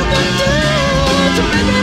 you. do to make me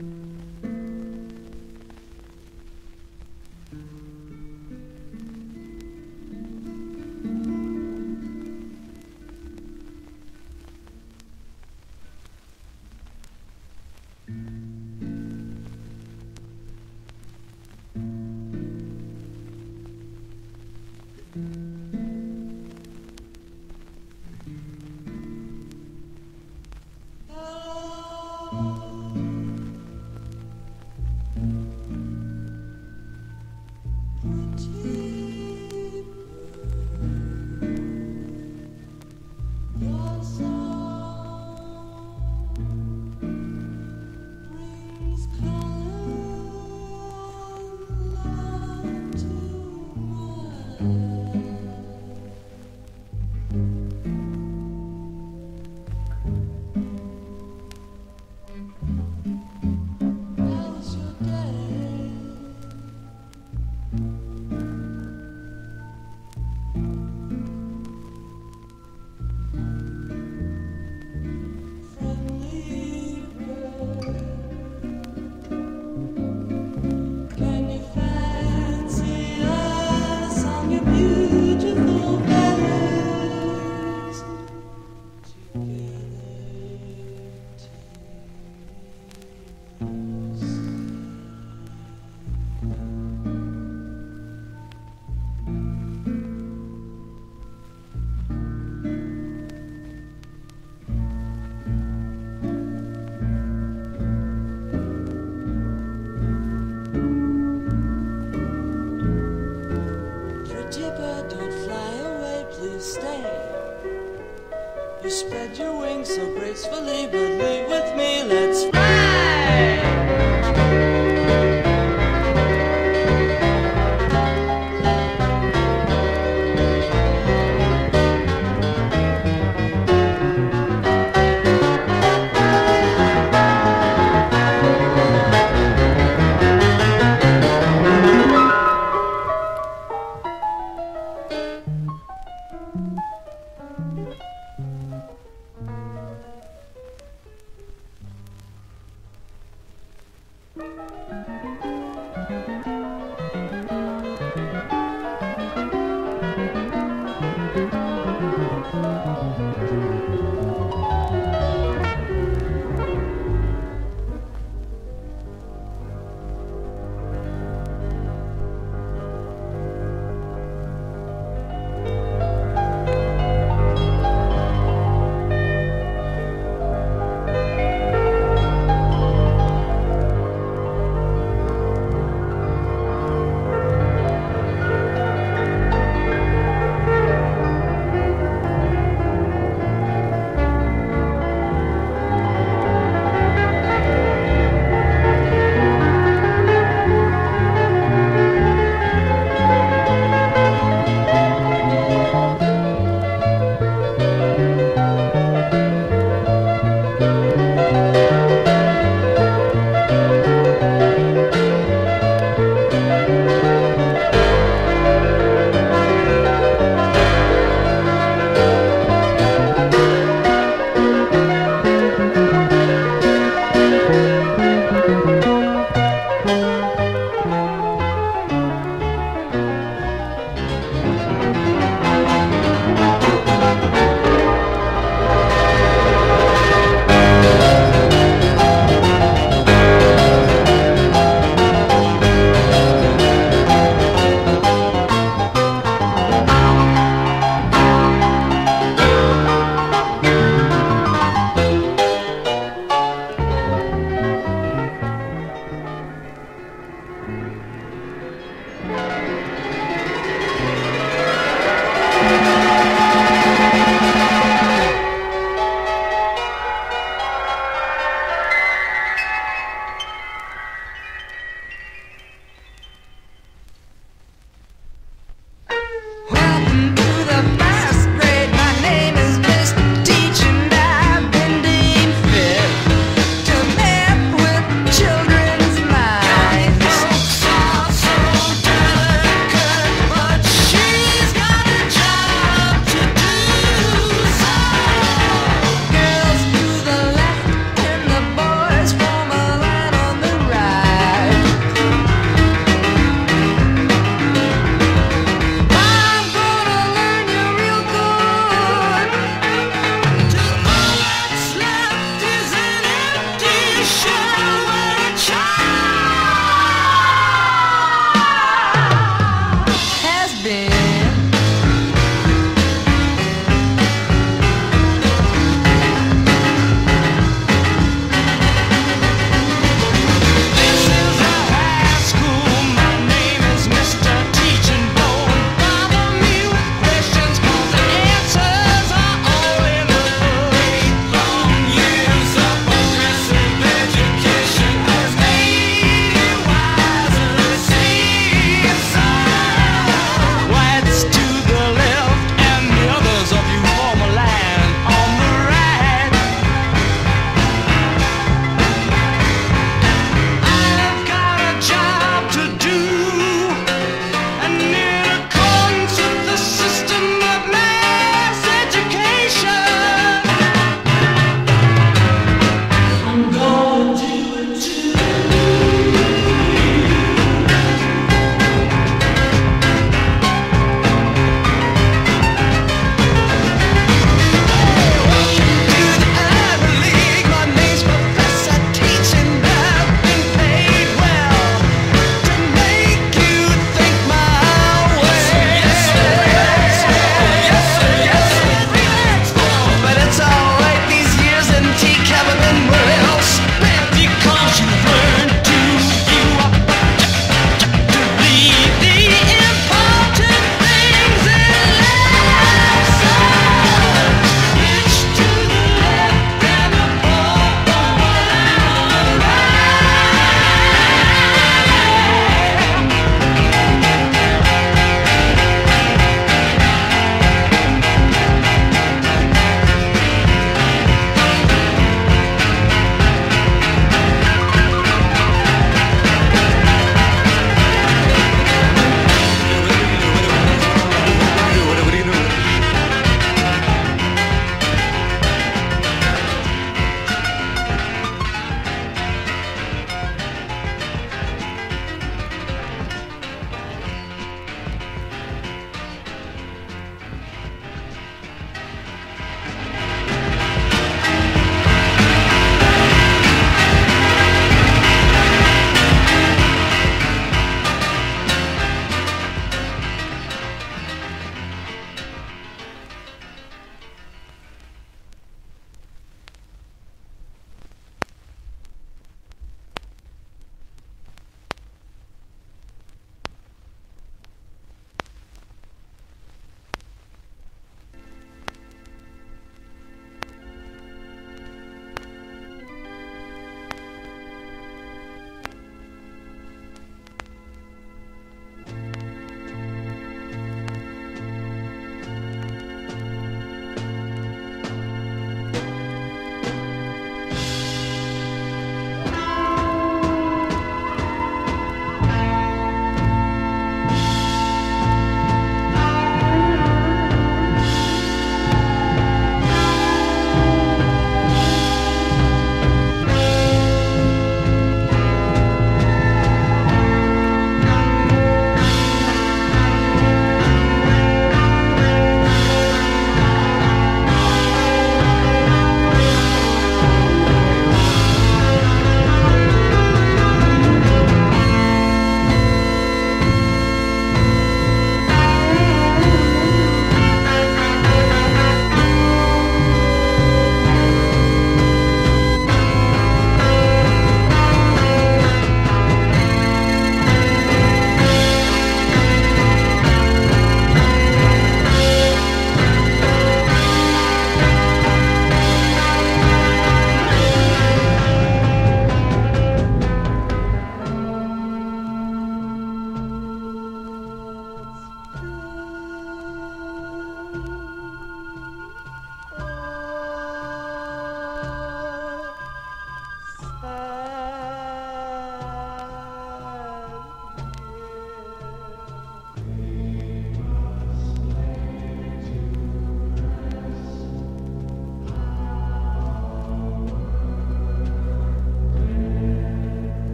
Mm-hmm. You